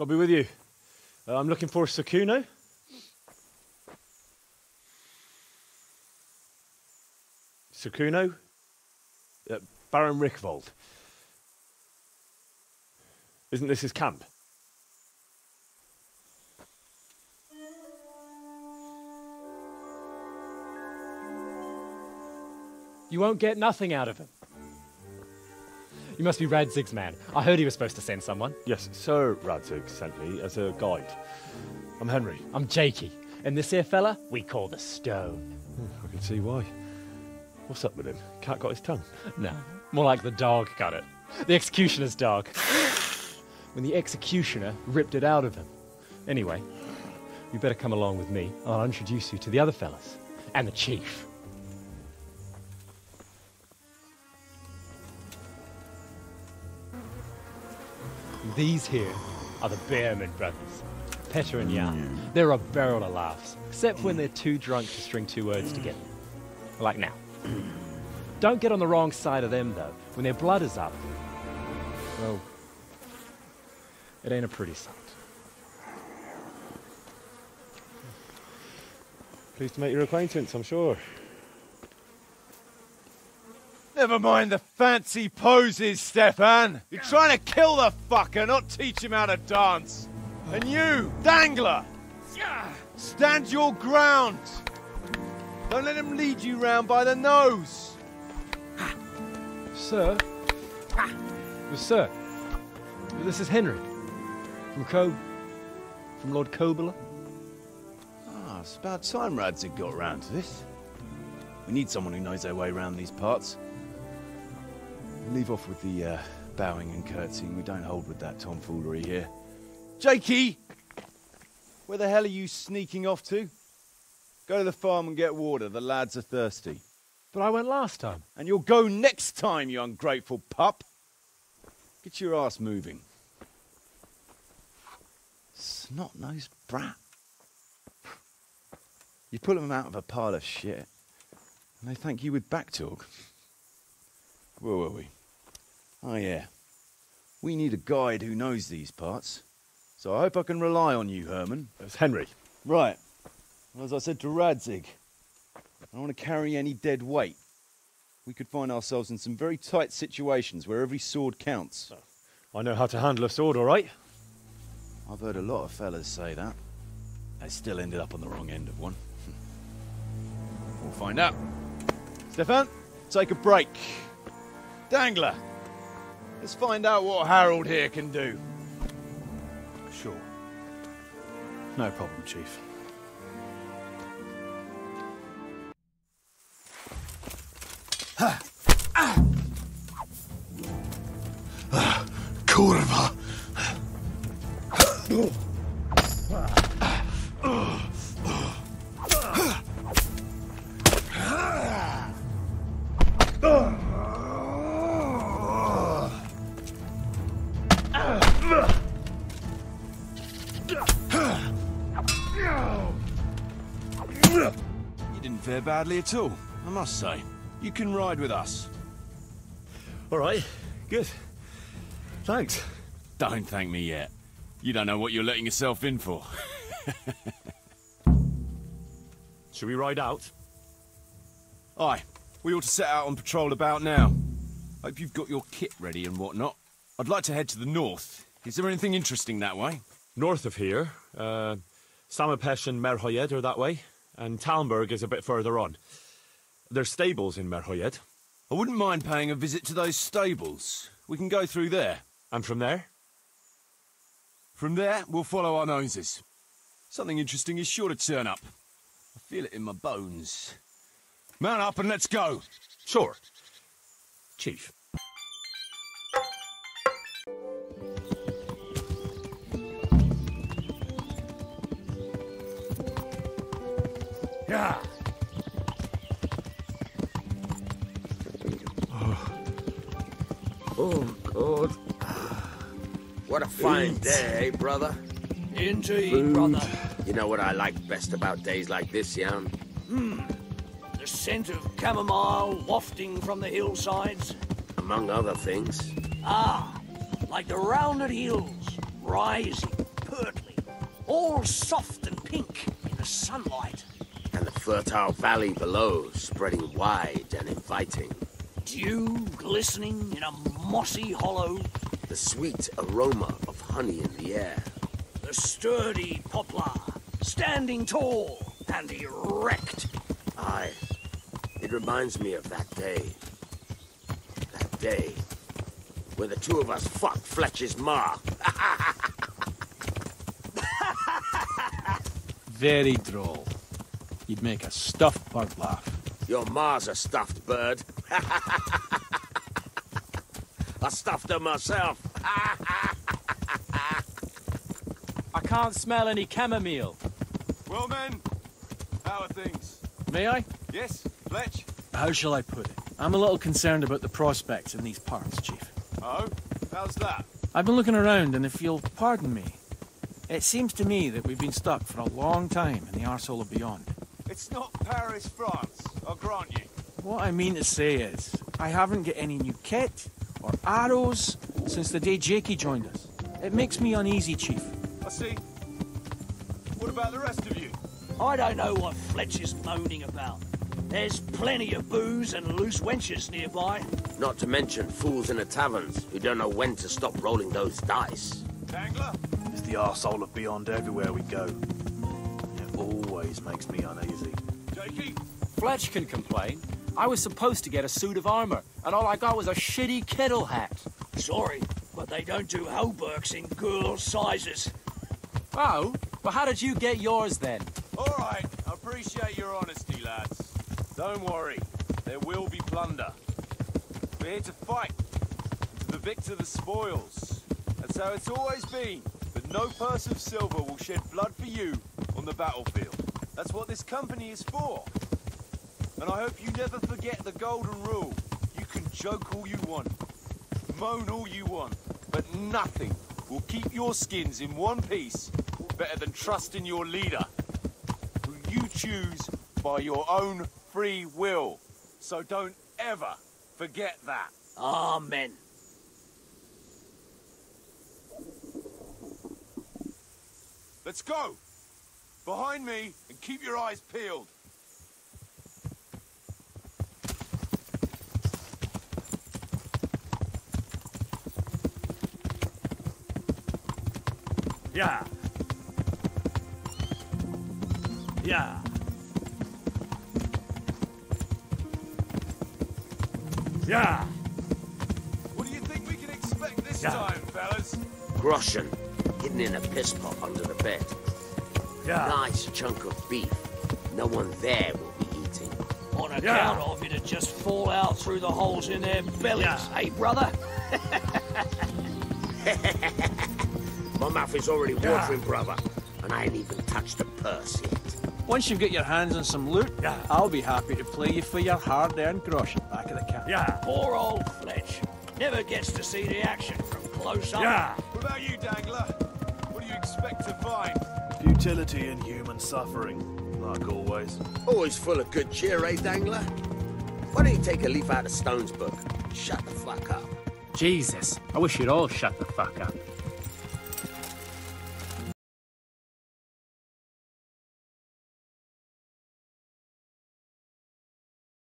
I'll be with you. Uh, I'm looking for a Sir Kuno. Sakuno? Uh, Baron Rickvold. Isn't this his camp? You won't get nothing out of him. You must be Radzig's man. I heard he was supposed to send someone. Yes, Sir Radzig sent me as a guide. I'm Henry. I'm Jakey. And this here fella, we call the Stone. Hmm, I can see why. What's up with him? Cat got his tongue. No, more like the dog got it. The executioner's dog. when the executioner ripped it out of him. Anyway, you better come along with me. I'll introduce you to the other fellas. And the chief. These here are the Bearman brothers, Petter and Jan. They're a barrel of laughs, except when they're too drunk to string two words together. Like now. Don't get on the wrong side of them, though. When their blood is up, well, it ain't a pretty sight. Pleased to make your acquaintance, I'm sure. Never mind the fancy poses, Stefan. You're trying to kill the fucker, not teach him how to dance. And you, Dangler, stand your ground. Don't let him lead you round by the nose. Sir? Well, sir, this is Henry. From Co... from Lord Kobyla. Ah, it's about time Radzig got round to this. We need someone who knows their way around these parts. Leave off with the uh, bowing and curtsying. We don't hold with that tomfoolery here. Jakey! Where the hell are you sneaking off to? Go to the farm and get water. The lads are thirsty. But I went last time. And you'll go next time, you ungrateful pup. Get your ass moving. Snot-nosed brat. You pull them out of a pile of shit, and they thank you with back talk. Where were we? Oh, yeah. We need a guide who knows these parts. So I hope I can rely on you, Herman. It's Henry. Right. Well, as I said to Radzig, I don't want to carry any dead weight. We could find ourselves in some very tight situations where every sword counts. I know how to handle a sword, all right? I've heard a lot of fellas say that. They still ended up on the wrong end of one. we'll find out. Stefan, take a break. Dangler, let's find out what Harold here can do. Sure. No problem, Chief. Kurva! Didn't fare badly at all, I must say. You can ride with us. All right, good. Thanks. Don't thank me yet. You don't know what you're letting yourself in for. Should we ride out? Aye, we ought to set out on patrol about now. Hope you've got your kit ready and whatnot. I'd like to head to the north. Is there anything interesting that way? North of here, uh, Samopesh and Merhojed are that way, and Talmberg is a bit further on. There's stables in Merhojed. I wouldn't mind paying a visit to those stables. We can go through there. And from there? From there, we'll follow our noses. Something interesting is sure to turn up. I feel it in my bones. Mount up and let's go. Sure. Chief. What a fine day, eh, brother? Indeed, brother. You know what I like best about days like this, Jan? Hmm. The scent of chamomile wafting from the hillsides. Among other things. Ah, like the rounded hills, rising, purtly, all soft and pink in the sunlight. And the fertile valley below, spreading wide and inviting. Dew glistening in a mossy hollow. The sweet aroma of honey in the air. The sturdy poplar, standing tall and erect. Aye. It reminds me of that day. That day where the two of us fucked Fletcher's ma. Very droll. You'd make a stuffed bird laugh. Your ma's a stuffed bird. I stuffed them myself. I can't smell any chamomile. Well, men, how are things? May I? Yes, Fletch? How shall I put it? I'm a little concerned about the prospects in these parts, Chief. Oh, how's that? I've been looking around, and if you'll pardon me, it seems to me that we've been stuck for a long time in the arsehole of beyond. It's not Paris, France, I'll grant you. What I mean to say is, I haven't got any new kit or arrows since the day Jakey joined us. It makes me uneasy, Chief. I see. What about the rest of you? I don't know what Fletcher's moaning about. There's plenty of booze and loose wenches nearby. Not to mention fools in the taverns who don't know when to stop rolling those dice. Dangler? It's the arsehole of beyond everywhere we go. It always makes me uneasy. Jakey? Fletch can complain. I was supposed to get a suit of armor, and all I got was a shitty kettle hat. Sorry, but they don't do hauberks in girls' sizes. Oh? Well, how did you get yours then? All right, I appreciate your honesty, lads. Don't worry, there will be plunder. We're here to fight. To the victor the spoils. That's how it's always been. But no purse of silver will shed blood for you on the battlefield. That's what this company is for. And I hope you never forget the golden rule. You can joke all you want, moan all you want, but nothing will keep your skins in one piece better than trusting your leader, who you choose by your own free will. So don't ever forget that. Amen. Let's go! Behind me and keep your eyes peeled. Yeah. Yeah. Yeah. What do you think we can expect this Yeah. time, fellas? Groschen, hidden in a piss pot under the bed. Yeah. Nice chunk of beef. No one there will be eating. On account Yeah. of it'd just fall out through the holes in their bellies, Yeah. eh, brother? My mouth is already watering, brother, and I ain't even touched a purse yet. Once you get your hands on some loot, Yeah. I'll be happy to play you for your hard-earned groschen back at the camp. Yeah. Poor old Fletch. Never gets to see the action from close up. Yeah. What about you, Dangler? What do you expect to find? Futility and human suffering, like always. Always full of good cheer, eh, Dangler? Why don't you take a leaf out of Stone's book? Shut the fuck up. Jesus, I wish you'd all shut the fuck up.